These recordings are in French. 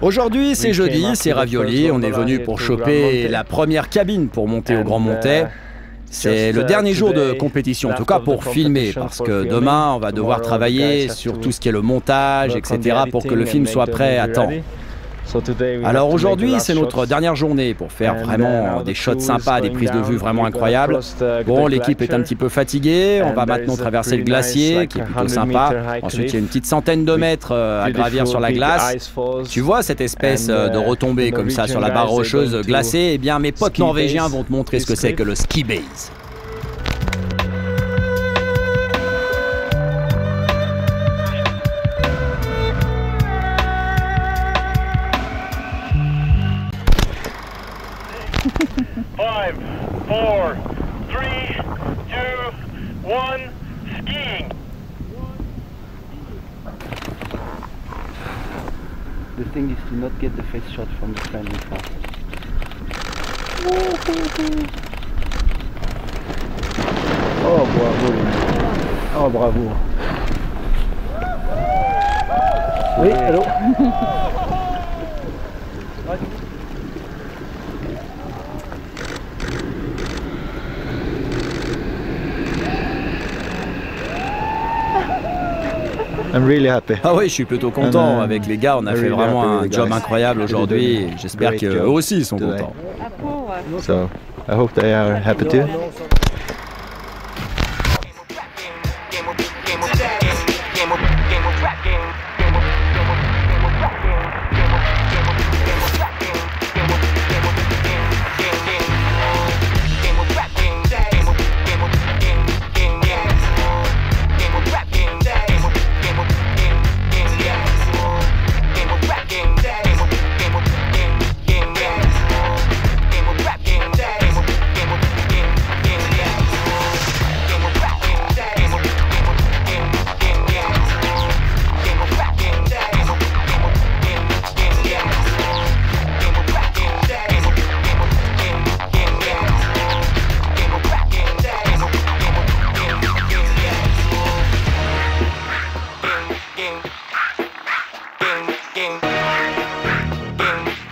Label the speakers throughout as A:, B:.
A: Aujourd'hui, c'est jeudi, c'est ravioli. On est venu pour choper la première cabine pour monter au Grand Montais. C'est le dernier jour de compétition, en tout cas pour filmer, parce que demain, on va devoir travailler sur tout ce qui est le montage, etc., pour que le film soit prêt à temps. Alors aujourd'hui, c'est notre dernière journée pour faire vraiment uh, des shots sympas, des prises de vue vraiment incroyables. Bon, l'équipe est un petit peu fatiguée. On va maintenant traverser le glacier, qui est plutôt sympa. Ensuite, il y a une petite centaine de mêtres euh, à gravir sur la glace. Tu vois cette espèce euh, de uh, retombée comme ça sur la barre rocheuse glacée Eh bien, mes potes norvégiens vont te montrer ce que c'est que le ski base.
B: Five, four, three, two, one, skiing.
C: The thing is to not get the face shot from the standing far. Oh bravo Oh bravo Oui, allô
A: Ah oui, je suis plutôt content. Uh, Avec les gars, on a fait vraiment un job incroyable aujourd'hui. J'espère qu'eux aussi sont contents.
D: So, I hope they are happy too.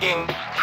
D: thinking.